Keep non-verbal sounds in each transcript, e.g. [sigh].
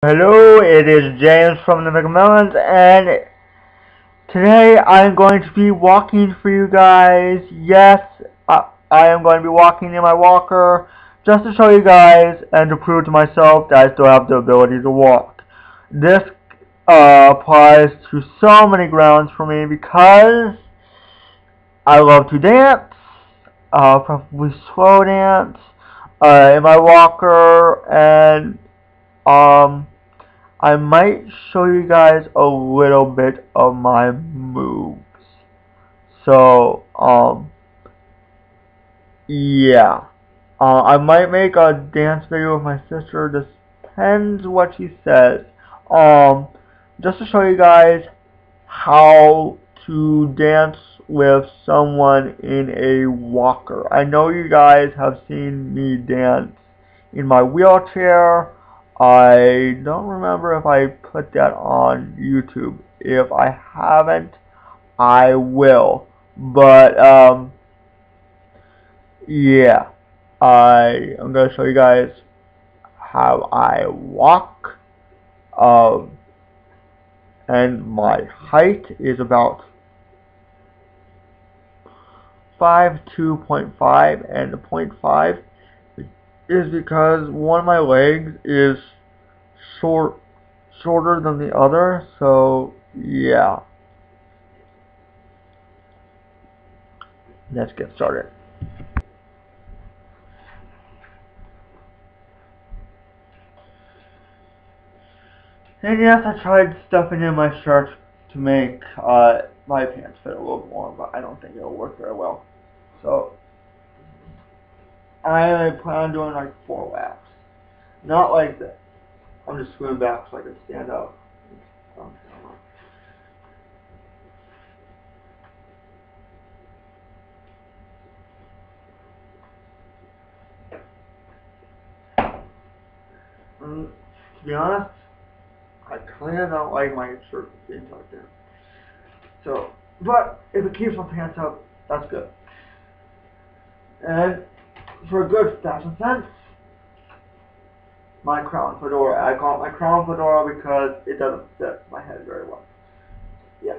Hello, it is James from the McMillens, and today I'm going to be walking for you guys. Yes, I, I am going to be walking in my walker just to show you guys and to prove to myself that I still have the ability to walk. This uh, applies to so many grounds for me because I love to dance, uh, probably slow dance, uh, in my walker, and um, I might show you guys a little bit of my moves. So, um, yeah. Uh, I might make a dance video with my sister. Depends what she says. Um, just to show you guys how to dance with someone in a walker. I know you guys have seen me dance in my wheelchair I don't remember if I put that on YouTube. If I haven't, I will. But, um, yeah. I, I'm going to show you guys how I walk. Um, and my height is about 5 2.5 and the 0.5 is because one of my legs is short shorter than the other so yeah let's get started and yes I tried stuffing in my shirt to make uh, my pants fit a little more but I don't think it'll work very well so I plan on doing like four laps. Not like that. I'm just swimming back so I can stand up. Um, to be honest, I kind of don't like my shirt being tucked in. So, but if it keeps my pants up, that's good. And for a good fashion sense, my crown fedora. I call it my crown fedora because it doesn't fit my head very well. Yeah.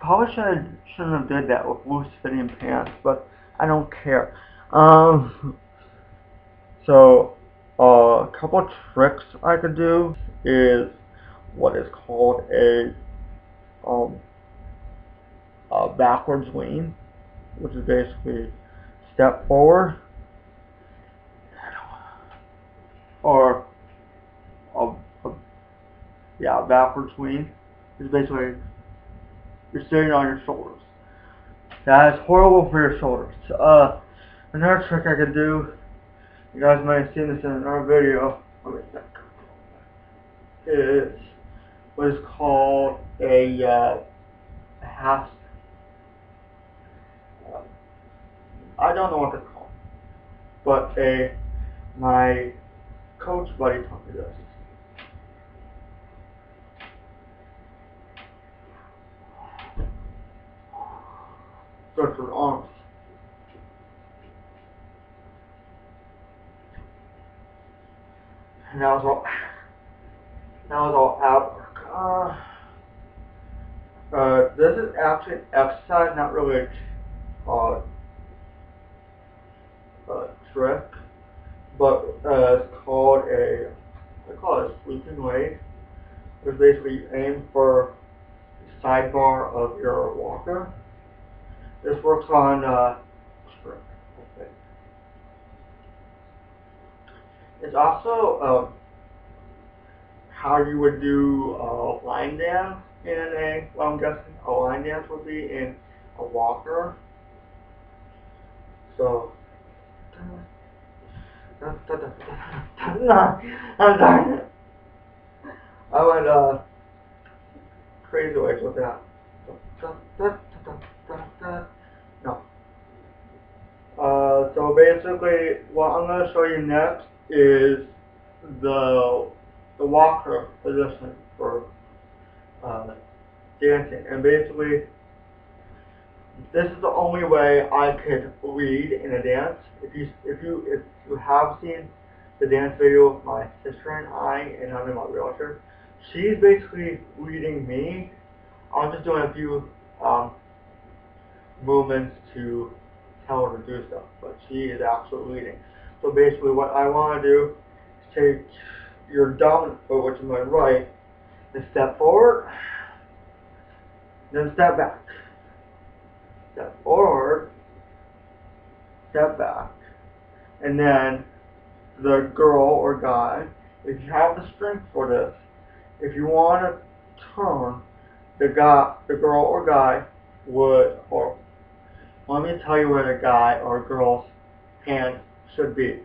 Probably shouldn't, shouldn't have did that with loose fitting pants, but I don't care. Um, so, uh, a couple tricks I could do is what is called a, um, a backwards lean, which is basically step forward, or yeah, backwards lean is basically you're sitting on your shoulders. That is horrible for your shoulders. Uh, another trick I could do, you guys might have seen this in another video, is what is called a uh, half. Uh, I don't know what they're called, but a my coach buddy taught me this. Her arms. And that was all. That was all ab work. Uh, uh, this is actually an exercise, not really a uh, trick, but uh, it's called a, I call it a sleeping leg. It's basically aim for the sidebar of your walker. This works on uh, It's also uh, how you would do uh, line dance, in a, well, I'm guessing a line dance would be in a walker. So, sorry. [laughs] I went uh, crazy ways with that. No. Uh, so basically, what I'm going to show you next is the the walker position for uh, dancing. And basically, this is the only way I could lead in a dance. If you if you if you have seen the dance video of my sister and I, and I'm in my wheelchair, she's basically leading me. I'm just doing a few um, movements to tell her to do stuff, but she is absolutely leading. So basically, what I want to do is take your dominant foot, which is my right, and step forward, then step back. Step forward, step back, and then the girl or guy, if you have the strength for this, if you want to turn, the guy, the girl or guy would, or let me tell you where the guy or girl's hand should be.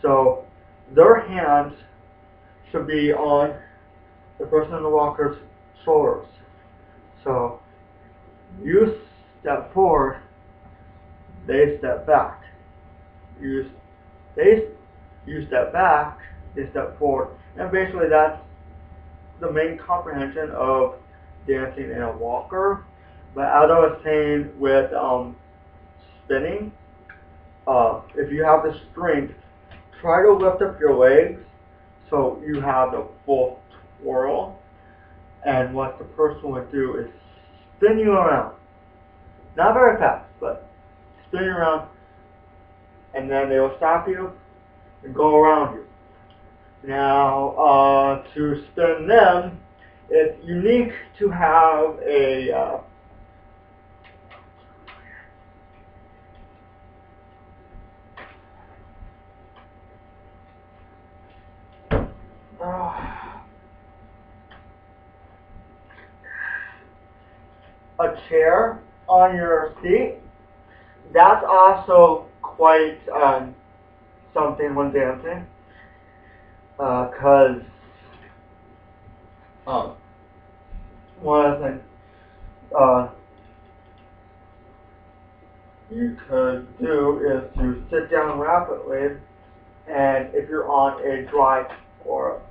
So their hands should be on the person in the walker's shoulders. So you step forward, they step back. You, they, you step back, they step forward. And basically that's the main comprehension of dancing in a walker. But as I was saying with um, spinning, uh, if you have the strength, try to lift up your legs so you have the full twirl. And what the person would do is spin you around. Not very fast, but spin you around. And then they will stop you and go around you. Now, uh, to spin them, it's unique to have a uh, a chair on your seat. That's also quite um, something when dancing, because uh, um, one of the things uh, you could do is to sit down rapidly, and if you're on a dry or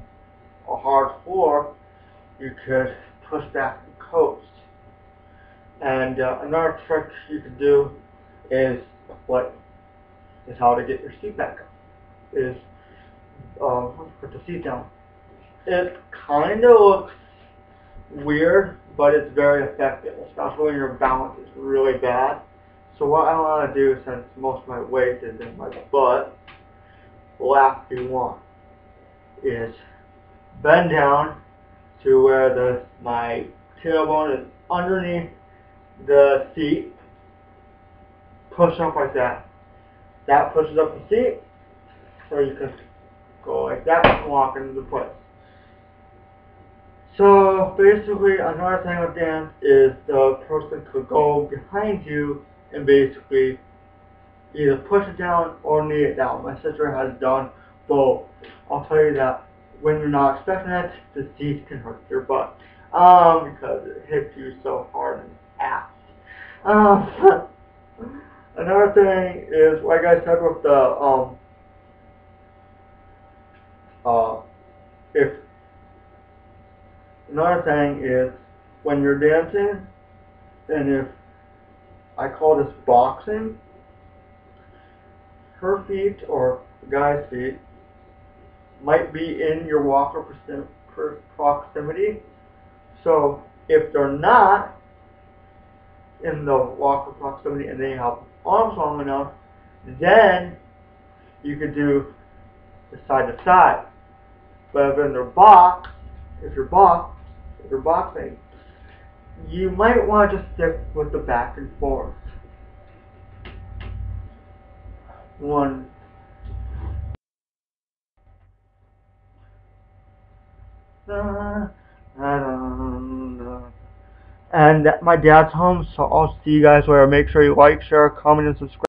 a hard floor, you could push back the coast. And uh, another trick you can do is what is how to get your seat back up. Is uh, put the seat down. It kind of looks weird, but it's very effective, especially when your balance is really bad. So what I want to do, since most of my weight is in my butt, last you want is bend down to where the my tailbone is underneath the seat, push up like that. That pushes up the seat, so you can go like that and walk into the place. So basically, another thing with dance is the person could go behind you and basically either push it down or knee it down. My sister has done both. I'll tell you that when you're not expecting it, the seat can hurt your butt um, because it hits you so hard the ass. Um, [laughs] another thing is, like I said with the, um, uh, if, another thing is, when you're dancing, and if, I call this boxing, her feet, or the guy's feet, might be in your walker proximity. So if they're not in the walker proximity and they have arms long enough, then you could do the side to side. But if in their box, if you're box, if you're boxing, you might want to just stick with the back and forth. One da, da, da, and my dad's home, so I'll see you guys later. Make sure you like, share, comment, and subscribe.